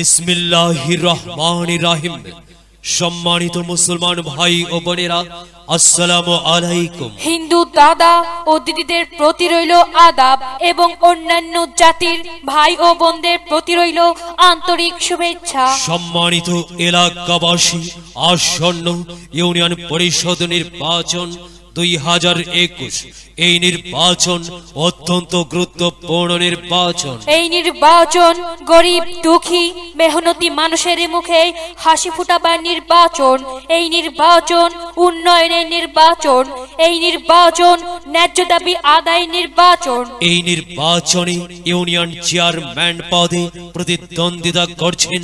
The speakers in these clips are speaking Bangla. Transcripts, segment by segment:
বিসমিল্লাহির রহমানির রহিম। সম্মানিত মুসলমান ভাই ও বোনেরা আসসালামু আলাইকুম। হিন্দু দাদা ও দিদিদের প্রতি রইল আদাব এবং অন্যান্য জাতির ভাই ও বোনদের প্রতি রইল আন্তরিক শুভেচ্ছা। সম্মানিত এলাকাবাসী আসন্ন ইউনিয়ন পরিষদ নির্বাচন দুই হাজার একুশ। এই নির্বাচন অত্যন্ত গুরুত্বপূর্ণ নির্বাচন। এই নির্বাচন গরিব দুঃখী মেহনতি মানুষের মুখে হাসি ফুটাবার নির্বাচন। এই নির্বাচন উন্নয়নের নির্বাচন। এই নির্বাচন ন্যায্য দাবি আদায় নির্বাচন। এই নির্বাচনে ইউনিয়ন চেয়ারম্যান পদে প্রতিদ্বন্দ্বিতা করছেন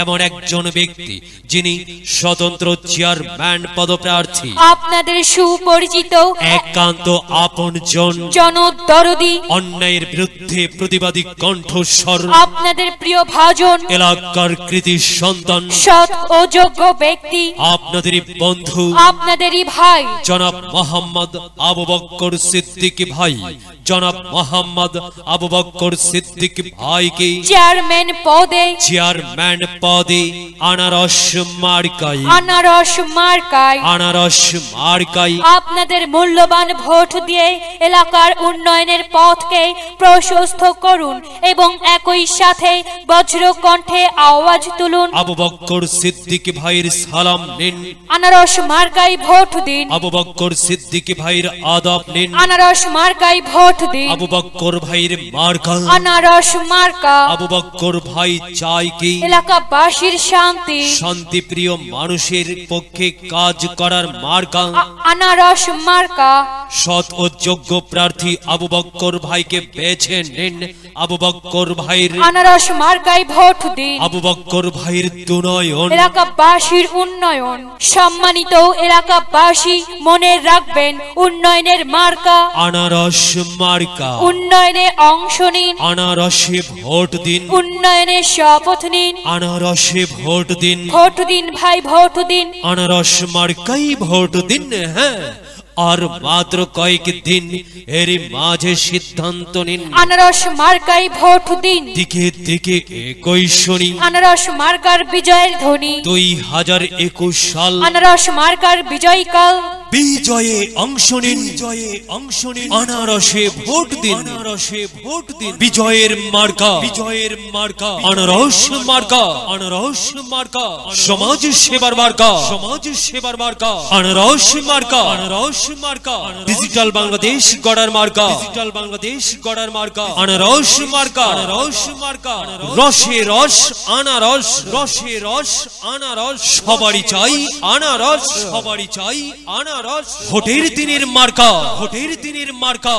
এমন একজন ব্যক্তি যিনি স্বতন্ত্র চেয়ারম্যান পদপ্রার্থী। আপনাদের সুপরিচিত একান্ত আপন জন। জনদরদি। অন্যায়ের বিরুদ্ধে প্রতিবাদী কণ্ঠস্বর। আপনাদের প্রিয় ভাজন। এলাকার কৃতি সন্তান। সৎ ও যোগ্য ব্যক্তি। আপনাদেরই বন্ধু। আপনাদেরই ভাই। জনাব মোহাম্মদ আবু বক্কর সিদ্দিক ভাই। জনাব মোহাম্মদ আবু বক্কর সিদ্দিক ভাইকে চেয়ারম্যান পদে। চেয়ারম্যান পদে আনারস মার্কাই আনারস মার্কায়। আনারস মার্কাই আপনাদের মূল্যবান ভোট দিয়ে এলাকার উন্নয়নের পথকে প্রশস্ত করুন এবং একই সাথে বজ্র কণ্ঠে আওয়াজ তুলুন। আবু বক্কর সিদ্দিক ভাইয়ের সালাম নিন। আনারস মার্কায় ভোট দিন। আবু বক্কর সিদ্দিক ভাইয়ের আদাব নিন। আনারস মার্কায় ভোট দিন। আবু বক্কর ভাইয়ের মার্কা। আনারস মার্কা। আবু বক্কর ভাই চাই কি? এলাকাবাসীর শান্তি। শান্তিপ্রিয় মানুষের পক্ষে কাজ করার মার্কা। আনারস মার্কা সৎ ও যোগ্য প্রার্থী আবু বক্কর ভাইকে বেছে নিন। আবু বক্কর ভাইয়ের আনারস মার্কায় ভোট দিন। আবু বক্কর ভাইয়ের দুনয়ন। এলাকাবাসীর উন্নয়ন। সম্মানিত এলাকাবাসী মনে রাখবেন উন্নয়নের মার্কা। আনারস মার্কা। উন্নয়নে অংশ নিন। আনারসে ভোট দিন। উন্নয়নের শপথ নিন। আনারসে ভোট দিন। ভোট দিন ভাই ভোট দিন। আনারস মার্কাই ভোট দিন হ্যাঁ। আর মাত্র কয়েক দিন এর মাঝে সিদ্ধান্ত নিন। আনারস মার্কাই ভোট দিন। দিকে দিকে একই শুনি। আনারস মার্কার বিজয়ের ধ্বনি। দুই হাজার একুশ সাল। আনারস মার্কার বিজয়কাল। বিজয়ে অংশ নিন। বিজয়ে অংশ নিন। আনারসে ভোট দিন। আনারসে ভোট দিন। বিজয়ের মার্কা। বিজয়ের মার্কা। আনারস মার্কা। আনারস মার্কা। সমাজ সেবার মার্কা। সমাজ সেবার মার্কা। আনারস মার্কা। আনারস মার্কা। ডিজিটাল বাংলাদেশ গড়ার মার্কা। ডিজিটাল বাংলাদেশ গড়ার মার্কা। আনারস মার্কা। আনারস মার্কা। রসে রস আনারস। রসে রস আনারস। সবারই চাই আনারস। সবারই চাই আনারস। ভোটের দিনের মার্কা ভোটের দিনের মার্কা।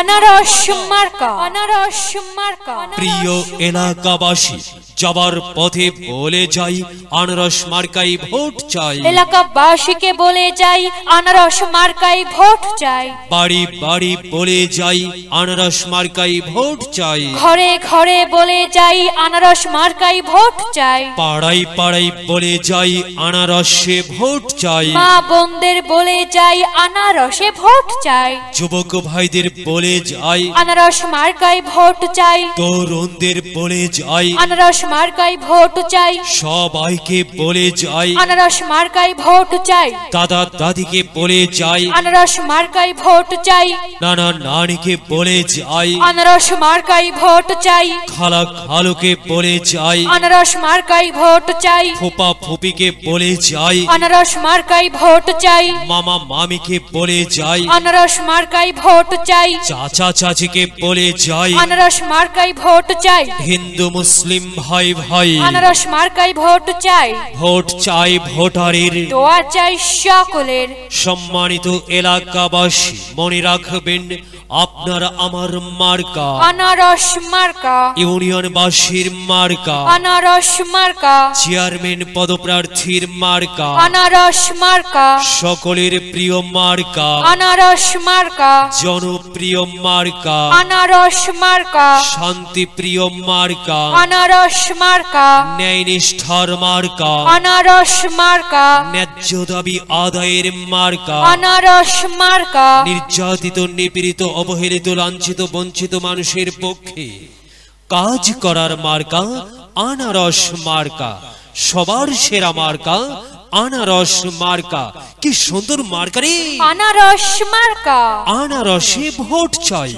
আনারস মার্কা আনারস মার্কা। প্রিয় এলাকাবাসী যাবার পথে বলে যাই আনারস মার্কাই ভোট চাই। এলাকাবাসীকে বলে যাই আনারস মার্কায় ভোট চাই। বাড়ি বাড়ি বলে যাই আনারস মার্কাই ভোট চাই। ঘরে ঘরে বলে যাই আনারস মার্কায় ভোট চাই। পাড়াই পাড়াই বলে যাই আনারসে ভোট চাই। মা বোনদের বলে যাই আনারসে ভোট চাই। যুবক ভাইদের বলে যাই আনারস মার্কায় ভোট চাই। তরুণদের বলে যাই। আনারস মার্কায় ভোট চাই। সবাইকে বলে যাই। আনারস মার্কায় ভোট চাই। দাদা দাদিকে বলে যাই। আনারস মার্কায় ভোট চাই। নানা নানিকে বলে যাই। আনারস মার্কায় ভোট চাই। খালা খালুকে বলে যাই। আনারস মার্কায় ভোট চাই। ফুপা ফুপিকে বলে যাই। আনারস মার্কায় ভোট চাই। মামা মামিকে বলে যাই। আনারস মার্কায় ভোট চাই। চাচা চাচিকে বলে যাই। আনারস মার্কায় ভোট চাই। হিন্দু মুসলিম ভাই ভাই। আনারস মার্কাই ভোট চাই। ভোট চাই ভোটারের। দোয়া চাই সকলের। সম্মানিত এলাকাবাসী মনে রাখবেন আপনার আমার মার্কা। আনারস মার্কা। ইউনিয়নবাসীর মার্কা। আনারস মার্কা। চেয়ারম্যান পদপ্রার্থীর মার্কা। আনারস মার্কা। সকলের প্রিয় মার্কা। আনারস মার্কা। জনপ্রিয় মার্কা। আনারস মার্কা। শান্তি প্রিয় মার্কা। আনারস মার্কা। ন্যায় নিষ্ঠার মার্কা। আনারস মার্কা। ন্যায্য দাবি আদায়ের মার্কা। আনারস মার্কা। নির্যাতিত নিপীড়িত অবহেলিত লাঞ্ছিত বঞ্চিত মানুষের পক্ষে কাজ করার মার্কা আনারস মার্কা সবার সেরা মার্কা আনারস মার্কা। কি সুন্দর মার্কারে আনারস মার্কা। আনারসে ভোট চাই।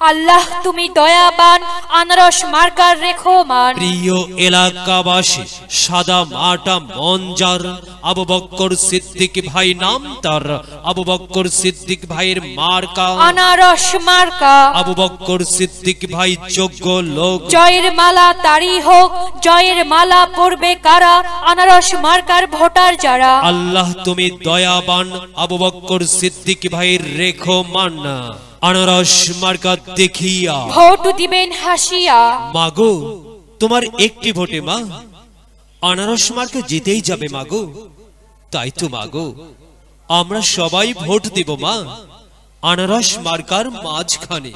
আল্লাহ তুমি দয়াবান আনারস মার্কার রেখো মান প্রিয় এলাকাবাসী সাদা মাটা মঞ্জার আবু বক্কর সিদ্দিক ভাই নাম তার আবু বক্কর সিদ্দিক ভাইয়ের মার্কা। আনারস মার্কা। আবু বক্কর সিদ্দিক ভাই যোগ্য লোক। জয়ের মালা তারি হোক জয়ের মালা পরবে কারা আনারস মার্কার ভোটার যারা। আল্লাহ তুমি দয়াবান আবু বক্কর সিদ্দিক ভাইয়ের রেখো মান আনারস মার্কা দেখিয়া। ভোট দিবেন হাসিয়া। মাগো তোমার একটি ভোটে মা। আনারস মার্কে জিতেই যাবে মাগো। তাই তো মাগো আমরা সবাই ভোট দেব মা। আনারস মার্কার মাঝখানে।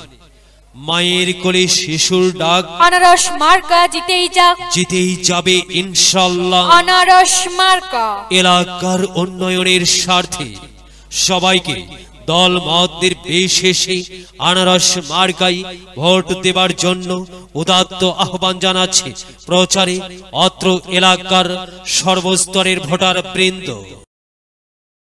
মায়ের কোলে শিশুর ডাক। আনারস মার্কা জিতেই যাক। জিতেই যাবে ইনশাল্লাহ। আনারস মার্কা। এলাকার উন্নয়নের স্বার্থে সবাইকে দল মতদের এসে আনারস মার্গাই ভোট দেবার জন্য উদাত্ত আহ্বান জানাচ্ছে প্রচারে অত্র এলাকার সর্বস্তরের ভোটার বৃন্দ।